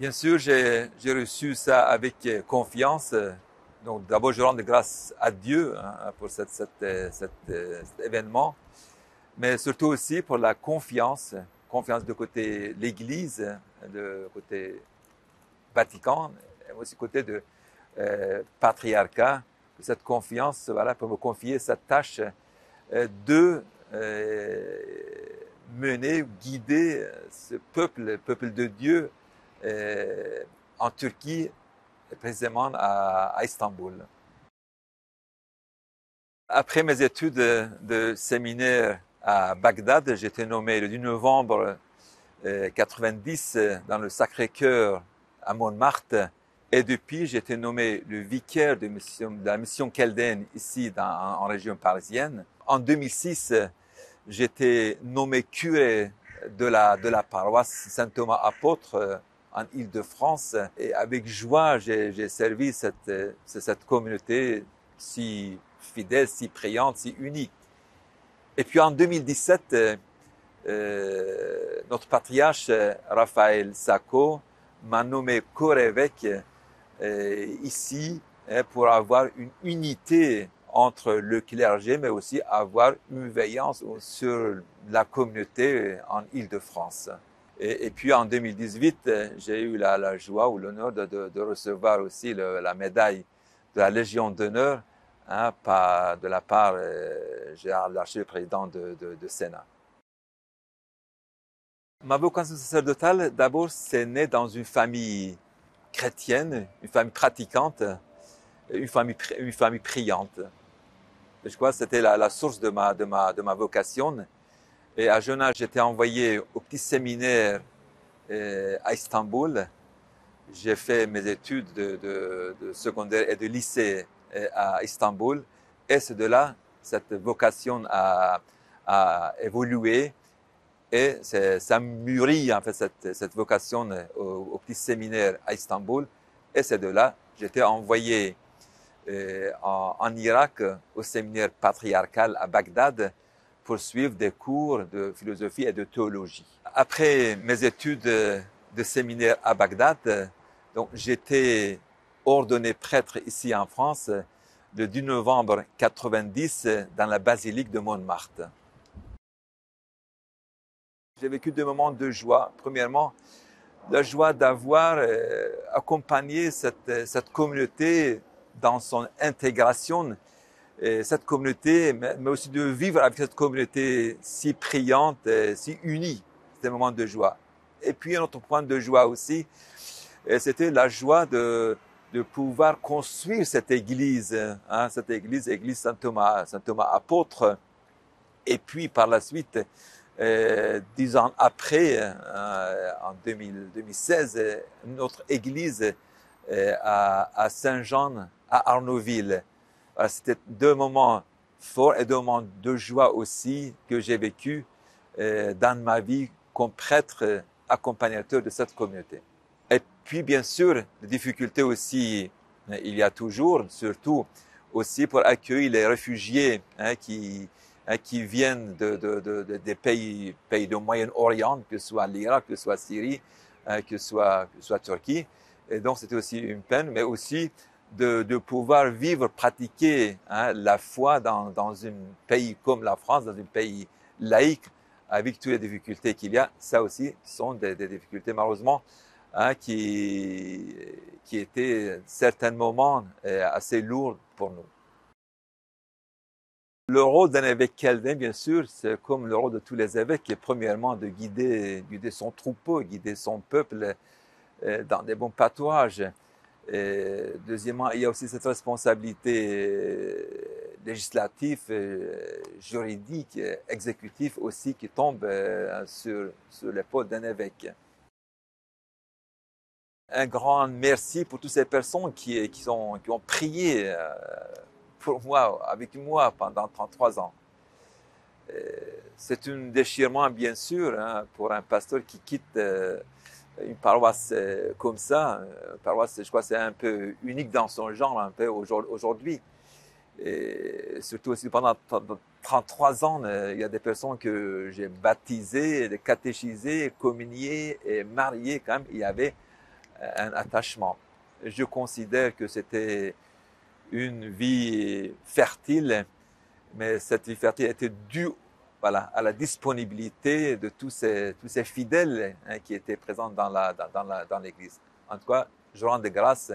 Bien sûr, j'ai reçu ça avec confiance. Donc d'abord, je rends grâce à Dieu hein, pour cette, cette, cet événement, mais surtout aussi pour la confiance, confiance de côté l'Église, de côté Vatican, et aussi côté de euh, patriarcat, cette confiance, voilà, pour me confier cette tâche euh, de euh, mener, guider ce peuple, le peuple de Dieu euh, en Turquie, précisément à, Istanbul. Après mes études de, séminaire à Bagdad, j'ai été nommé le 10 novembre 90 dans le Sacré-Cœur à Montmartre et depuis, j'ai été nommé le vicaire de, la mission Kelden ici en, région parisienne. En 2006, j'étais nommé curé de la, paroisse Saint-Thomas Apôtre euh, en Île-de-France. Et avec joie, j'ai servi cette, cette communauté si fidèle, si priante, si unique. Et puis en 2017, euh, notre patriarche Raphaël Sacco m'a nommé co-évêque euh, ici hein, pour avoir une unité entre le clergé, mais aussi avoir une veillance sur la communauté en Île-de-France. Et, puis en 2018, j'ai eu la, joie ou l'honneur de, recevoir aussi la médaille de la Légion d'honneur hein, de la part euh, Gérard Larcher, président de, de, de Sénat. Ma vocation sacerdotale, d'abord, c'est né dans une famille chrétienne, une famille pratiquante, une famille, une famille priante. Je crois que c'était la, la, source de ma, de, ma, de ma vocation. Et à jeune âge, j'étais envoyé au petit séminaire euh, à Istanbul. J'ai fait mes études de, secondaire et de lycée euh, à Istanbul. Et c'est de là, cette vocation a, a évolué et ça mûrit en fait cette, vocation au, petit séminaire à Istanbul. Et c'est de là j'étais envoyé euh, en, Irak au séminaire patriarcal à Bagdad pour suivre des cours de philosophie et de théologie. Après mes études de séminaire à Bagdad, donc j'étais ordonné prêtre ici en France le 10 novembre 90 dans la basilique de Montmartre. J'ai vécu des moments de joie. Premièrement, la joie d'avoir euh, accompagné cette, communauté dans son intégration, cette communauté, mais, aussi de vivre avec cette communauté si priante, si unie. C'était un moment de joie. Et puis un autre point de joie aussi, c'était la joie de, de pouvoir construire cette église, hein, cette église, église Saint Thomas, Saint Thomas apôtre. Et puis par la suite, euh, dix ans après, euh, en 2000, 2016, notre église euh, à, à Saint-Jean, à Arnaudville. C'était deux moments forts et deux moments de joie aussi que j'ai vécu euh, dans ma vie comme prêtre accompagnateur de cette communauté. Et puis, bien sûr, les difficultés aussi, il y a toujours, surtout aussi pour accueillir les réfugiés hein, qui, Hein, qui viennent de, de, de, des pays, pays du Moyen-Orient, que ce soit l'Irak, que ce soit Syrie, hein, que ce soit, soit Turquie. Et donc, c'était aussi une peine, mais aussi de, pouvoir vivre, pratiquer hein, la foi dans, dans un pays comme la France, dans un pays laïque, avec toutes les difficultés qu'il y a. Ça aussi sont des, difficultés, malheureusement, hein, qui, qui étaient certains moments euh, assez lourds pour nous. Le rôle d'un évêque chaldéen, bien sûr, c'est comme le rôle de tous les évêques, qui est premièrement de guider, son troupeau, guider son peuple euh, dans des bons pâturages. Et deuxièmement, il y a aussi cette responsabilité euh, législative, euh, juridique, exécutive aussi qui tombe sur, sur l'épaule d'un évêque. Un grand merci pour toutes ces personnes qui, qui, qui ont prié pour moi, avec moi pendant 33 ans. Euh, c'est un déchirement, bien sûr, hein, pour un pasteur qui quitte euh, une paroisse euh, comme ça. Une paroisse, je crois, c'est un peu unique dans son genre, un peu aujourd'hui. Et surtout aussi pendant 33 ans, il y a des personnes que j'ai baptisées, catéchisées, communiées et mariées quand même. Il y avait un attachement. Je considère que c'était une vie fertile, mais cette vie fertile était due à la disponibilité de tous ces, fidèles hein, qui étaient présents dans, l'Église. En tout cas, je rends des grâces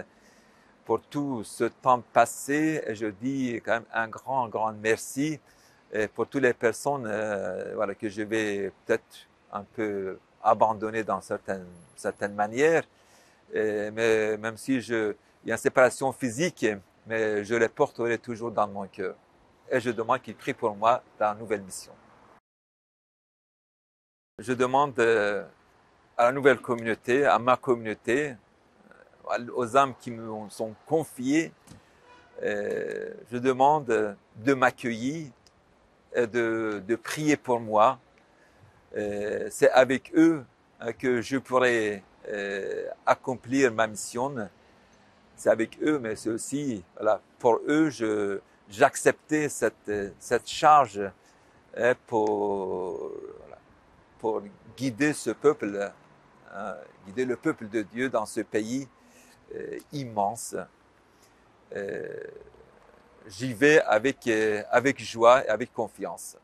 pour tout ce temps passé et je dis quand même un grand, grand merci pour toutes les personnes euh, que je vais peut-être un peu abandonner dans certaines, manières. Et, mais même si il y a une séparation physique, mais je les porterai toujours dans mon cœur. Et je demande qu'ils prient pour moi dans la nouvelle mission. Je demande euh, à la nouvelle communauté, à ma communauté, euh, aux âmes qui me sont confiées, euh, je demande de m'accueillir, de, de prier pour moi. C'est avec eux que je pourrai accomplir ma mission. C'est avec eux, mais c'est aussi, voilà, pour eux, je, j'acceptais cette, cette charge pour, pour guider ce peuple, hein, guider le peuple de Dieu dans ce pays euh, immense. Euh, j'y vais euh, avec joie et avec confiance.